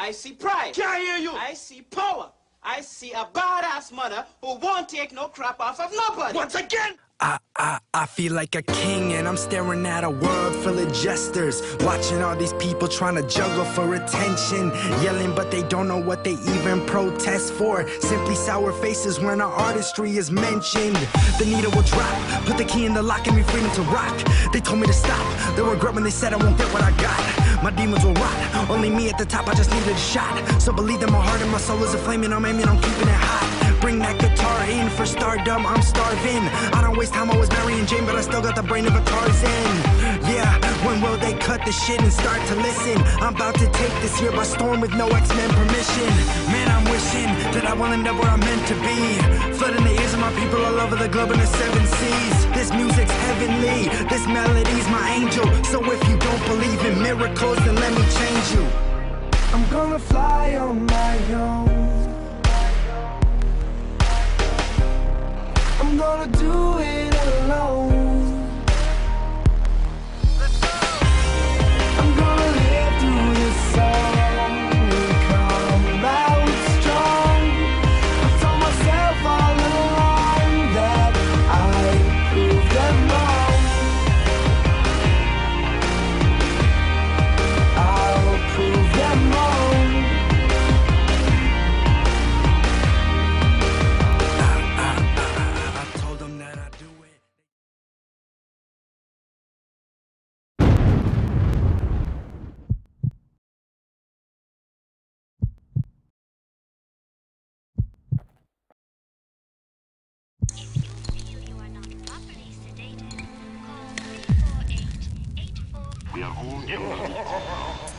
I see pride. Can't hear you. I see power. I see a badass mother who won't take no crap off of nobody. Once again. I, I, I feel like a king and I'm staring at a world full of jesters. Watching all these people trying to juggle for attention. Yelling but they don't know what they even protest for. Simply sour faces when our artistry is mentioned. The needle will drop, put the key in the lock and be freedom to rock. They told me to stop, they regret when they said I won't get what I got. My demons will rot, only me at the top, I just needed a shot. So believe that my heart and my soul is a flame and I'm aiming, I'm keeping it hot I don't waste time, Mary and Jane But I still got the brain of a Tarzan. Yeah, when will they cut the shit and start to listen? I'm about to take this year by storm with no X-Men permission. Man, I'm wishing that I will end up where I'm meant to be. Flooding the ears of my people all over the globe in the seven seas. This music's heavenly, this melody's my angel. So if you don't believe in miracles, then let me change you. I'm gonna fly on my own pergunte.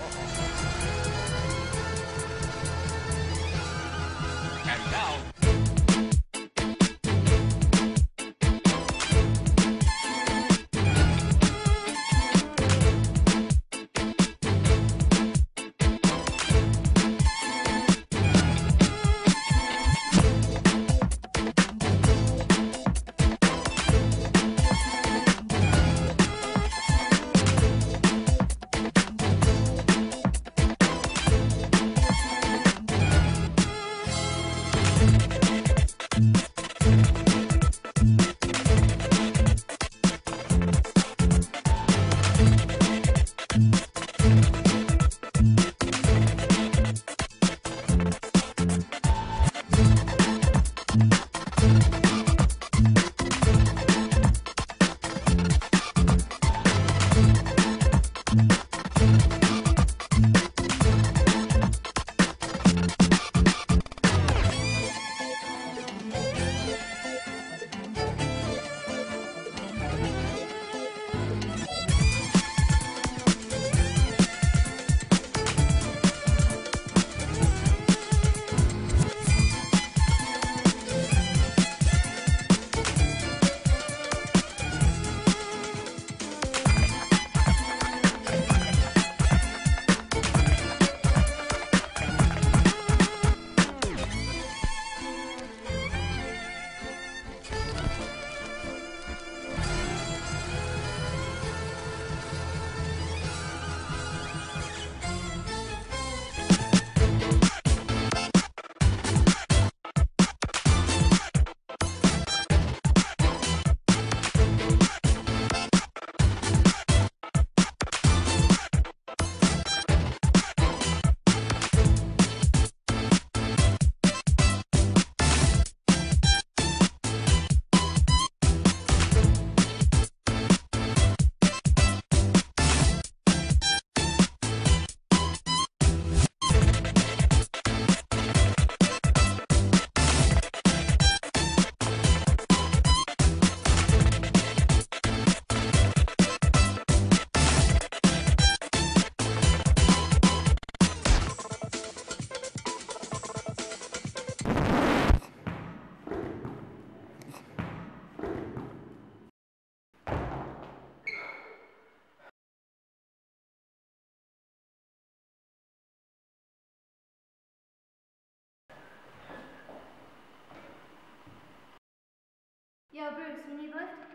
Yo,